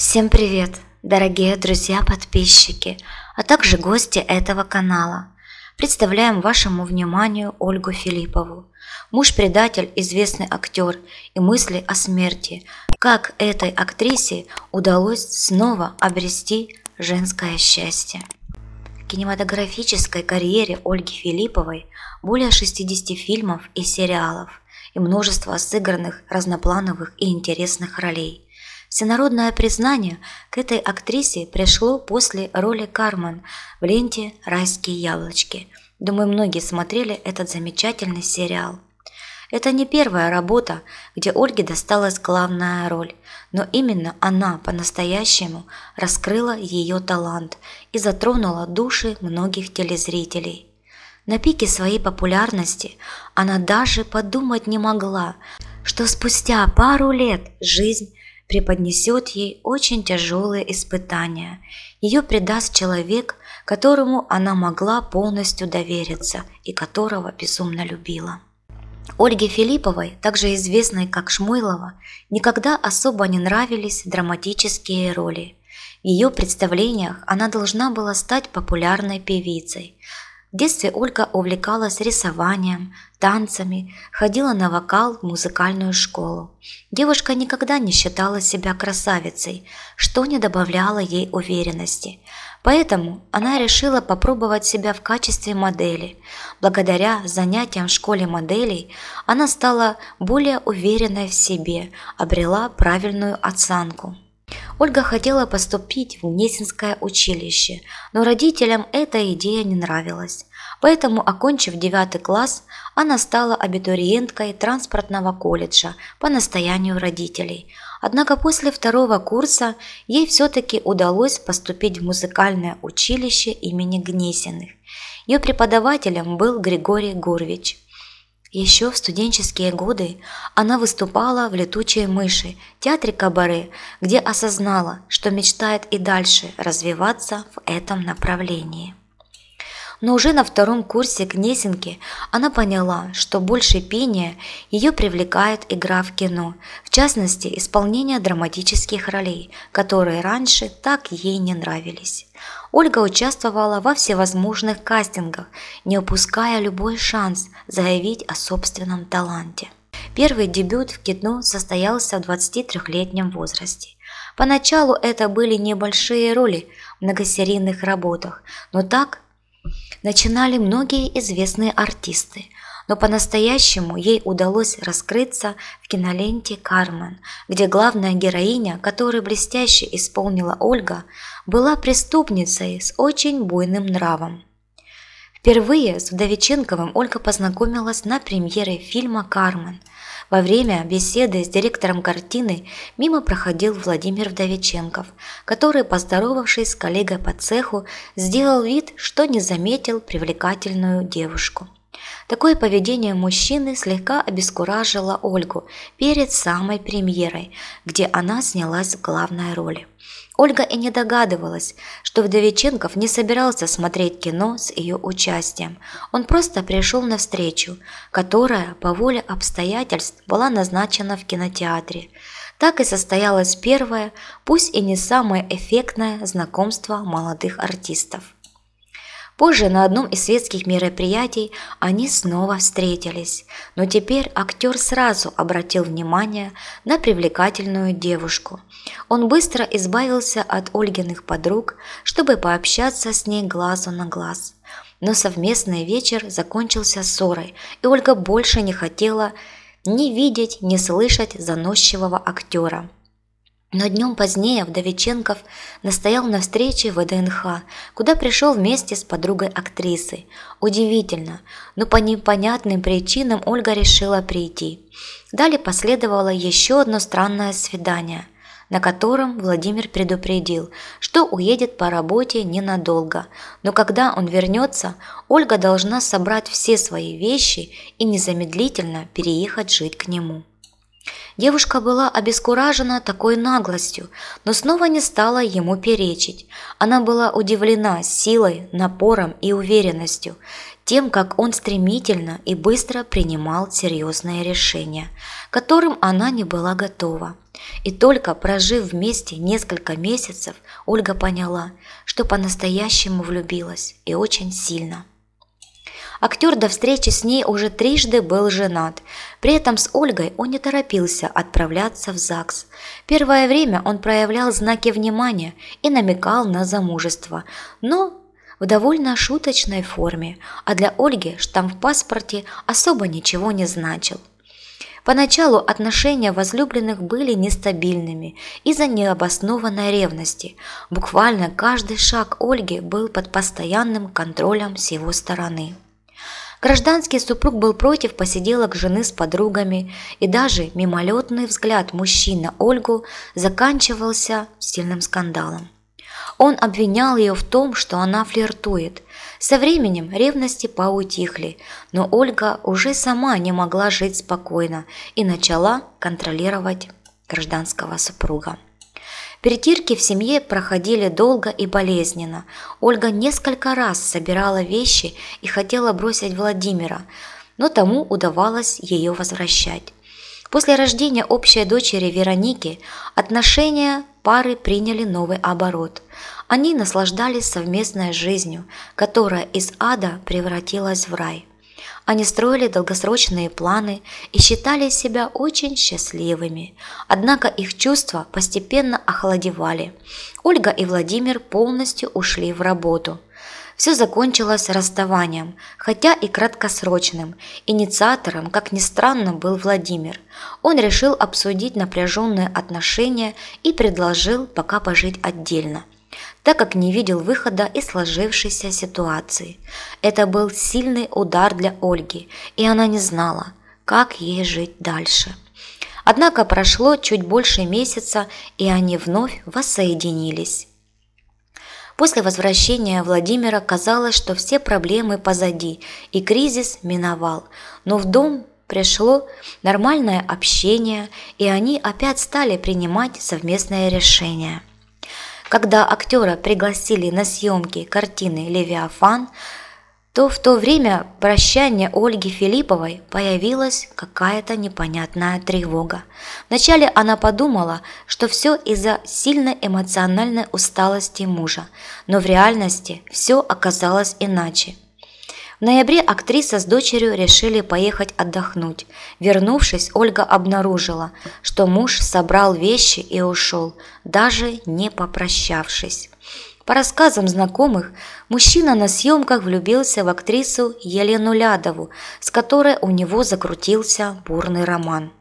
Всем привет, дорогие друзья-подписчики, а также гости этого канала. Представляем вашему вниманию Ольгу Филиппову. Муж-предатель, известный актер и мысли о смерти. Как этой актрисе удалось снова обрести женское счастье. В кинематографической карьере Ольги Филипповой более 60 фильмов и сериалов и множество сыгранных разноплановых и интересных ролей – Всенародное признание к этой актрисе пришло после роли Кармен в ленте «Райские яблочки». Думаю, многие смотрели этот замечательный сериал. Это не первая работа, где Ольге досталась главная роль, но именно она по-настоящему раскрыла ее талант и затронула души многих телезрителей. На пике своей популярности она даже подумать не могла, что спустя пару лет жизнь преподнесет ей очень тяжелые испытания. Ее предаст человек, которому она могла полностью довериться и которого безумно любила. Ольге Филипповой, также известной как Шмуйлова, никогда особо не нравились драматические роли. В ее представлениях она должна была стать популярной певицей, в детстве Ольга увлекалась рисованием, танцами, ходила на вокал в музыкальную школу. Девушка никогда не считала себя красавицей, что не добавляло ей уверенности. Поэтому она решила попробовать себя в качестве модели. Благодаря занятиям в школе моделей она стала более уверенной в себе, обрела правильную оценку. Ольга хотела поступить в Гнесинское училище, но родителям эта идея не нравилась. Поэтому, окончив девятый класс, она стала абитуриенткой транспортного колледжа по настоянию родителей. Однако после второго курса ей все-таки удалось поступить в музыкальное училище имени Гнесиных. Ее преподавателем был Григорий Гурвич. Еще в студенческие годы она выступала в «Летучей мыши» театре Кабаре, где осознала, что мечтает и дальше развиваться в этом направлении. Но уже на втором курсе Гнесинки она поняла, что больше пения ее привлекает игра в кино, в частности, исполнение драматических ролей, которые раньше так ей не нравились. Ольга участвовала во всевозможных кастингах, не упуская любой шанс заявить о собственном таланте. Первый дебют в кино состоялся в 23-летнем возрасте. Поначалу это были небольшие роли в многосерийных работах, но так начинали многие известные артисты – но по-настоящему ей удалось раскрыться в киноленте «Кармен», где главная героиня, которую блестяще исполнила Ольга, была преступницей с очень буйным нравом. Впервые с Вдовиченковым Ольга познакомилась на премьере фильма «Кармен». Во время беседы с директором картины мимо проходил Владимир Вдовиченков, который, поздоровавшись с коллегой по цеху, сделал вид, что не заметил привлекательную девушку. Такое поведение мужчины слегка обескуражило Ольгу перед самой премьерой, где она снялась в главной роли. Ольга и не догадывалась, что Вдовиченков не собирался смотреть кино с ее участием. Он просто пришел на встречу, которая по воле обстоятельств была назначена в кинотеатре. Так и состоялось первое, пусть и не самое эффектное знакомство молодых артистов. Позже на одном из светских мероприятий они снова встретились, но теперь актер сразу обратил внимание на привлекательную девушку. Он быстро избавился от Ольгиных подруг, чтобы пообщаться с ней глазу на глаз. Но совместный вечер закончился ссорой, и Ольга больше не хотела ни видеть, ни слышать заносчивого актера. Но днем позднее Вдовиченков настоял на встрече в ВДНХ, куда пришел вместе с подругой актрисы. Удивительно, но по непонятным причинам Ольга решила прийти. Далее последовало еще одно странное свидание, на котором Владимир предупредил, что уедет по работе ненадолго, но когда он вернется, Ольга должна собрать все свои вещи и незамедлительно переехать жить к нему. Девушка была обескуражена такой наглостью, но снова не стала ему перечить. Она была удивлена силой, напором и уверенностью, тем, как он стремительно и быстро принимал серьезные решения, к которым она не была готова. И только прожив вместе несколько месяцев, Ольга поняла, что по-настоящему влюбилась и очень сильно. Актер до встречи с ней уже трижды был женат. При этом с Ольгой он не торопился отправляться в ЗАГС. Первое время он проявлял знаки внимания и намекал на замужество, но в довольно шуточной форме, а для Ольги штамп в паспорте особо ничего не значил. Поначалу отношения возлюбленных были нестабильными из-за необоснованной ревности. Буквально каждый шаг Ольги был под постоянным контролем с его стороны. Гражданский супруг был против посиделок жены с подругами, и даже мимолетный взгляд мужчин на Ольгу заканчивался сильным скандалом. Он обвинял ее в том, что она флиртует. Со временем ревности поутихли, но Ольга уже сама не могла жить спокойно и начала контролировать гражданского супруга. Перетирки в семье проходили долго и болезненно. Ольга несколько раз собирала вещи и хотела бросить Владимира, но тому удавалось ее возвращать. После рождения общей дочери Вероники отношения пары приняли новый оборот. Они наслаждались совместной жизнью, которая из ада превратилась в рай. Они строили долгосрочные планы и считали себя очень счастливыми. Однако их чувства постепенно охладевали. Ольга и Владимир полностью ушли в работу. Все закончилось расставанием, хотя и краткосрочным. Инициатором, как ни странно, был Владимир. Он решил обсудить напряженные отношения и предложил пока пожить отдельно так как не видел выхода из сложившейся ситуации. Это был сильный удар для Ольги, и она не знала, как ей жить дальше. Однако прошло чуть больше месяца, и они вновь воссоединились. После возвращения Владимира казалось, что все проблемы позади, и кризис миновал, но в дом пришло нормальное общение, и они опять стали принимать совместные решения. Когда актера пригласили на съемки картины «Левиафан», то в то время прощания Ольги Филипповой появилась какая-то непонятная тревога. Вначале она подумала, что все из-за сильной эмоциональной усталости мужа, но в реальности все оказалось иначе – в ноябре актриса с дочерью решили поехать отдохнуть. Вернувшись, Ольга обнаружила, что муж собрал вещи и ушел, даже не попрощавшись. По рассказам знакомых, мужчина на съемках влюбился в актрису Елену Лядову, с которой у него закрутился бурный роман.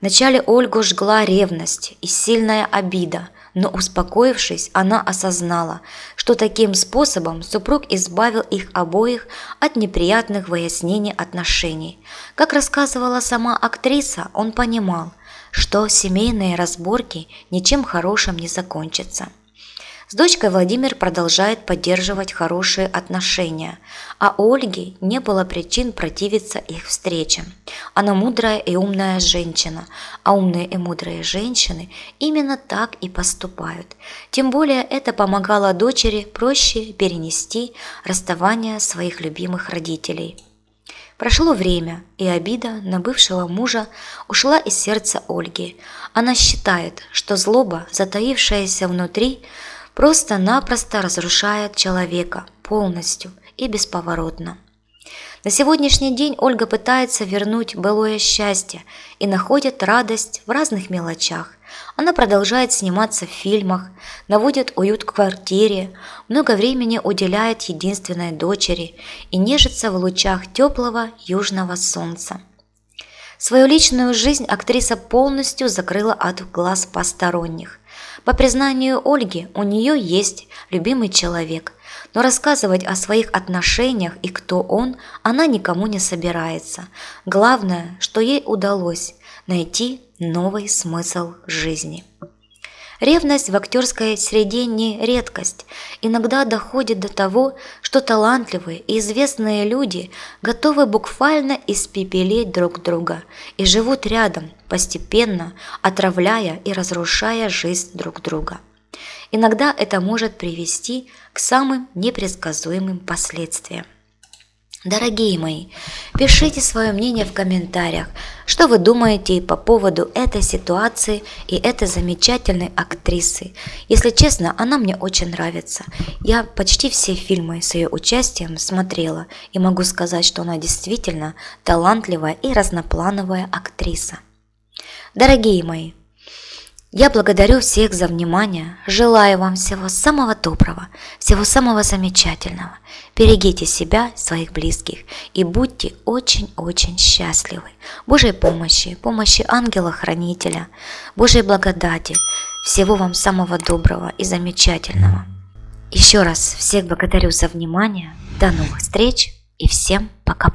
Вначале Ольгу жгла ревность и сильная обида – но успокоившись, она осознала, что таким способом супруг избавил их обоих от неприятных выяснений отношений. Как рассказывала сама актриса, он понимал, что семейные разборки ничем хорошим не закончатся. С дочкой Владимир продолжает поддерживать хорошие отношения, а у Ольги не было причин противиться их встречам. Она мудрая и умная женщина, а умные и мудрые женщины именно так и поступают. Тем более это помогало дочери проще перенести расставание своих любимых родителей. Прошло время, и обида на бывшего мужа ушла из сердца Ольги. Она считает, что злоба, затаившаяся внутри, просто-напросто разрушает человека полностью и бесповоротно. На сегодняшний день Ольга пытается вернуть былое счастье и находит радость в разных мелочах. Она продолжает сниматься в фильмах, наводит уют в квартире, много времени уделяет единственной дочери и нежится в лучах теплого южного солнца. Свою личную жизнь актриса полностью закрыла от глаз посторонних. По признанию Ольги, у нее есть любимый человек, но рассказывать о своих отношениях и кто он она никому не собирается. Главное, что ей удалось найти новый смысл жизни. Ревность в актерской среде не редкость. Иногда доходит до того, что талантливые и известные люди готовы буквально испепелить друг друга и живут рядом, постепенно отравляя и разрушая жизнь друг друга. Иногда это может привести к самым непредсказуемым последствиям. Дорогие мои, пишите свое мнение в комментариях, что вы думаете по поводу этой ситуации и этой замечательной актрисы. Если честно, она мне очень нравится. Я почти все фильмы с ее участием смотрела и могу сказать, что она действительно талантливая и разноплановая актриса. Дорогие мои, я благодарю всех за внимание, желаю вам всего самого доброго, всего самого замечательного. Берегите себя, своих близких и будьте очень-очень счастливы. Божьей помощи, помощи ангела-хранителя, Божьей благодати. Всего вам самого доброго и замечательного. Еще раз всех благодарю за внимание. До новых встреч и всем пока.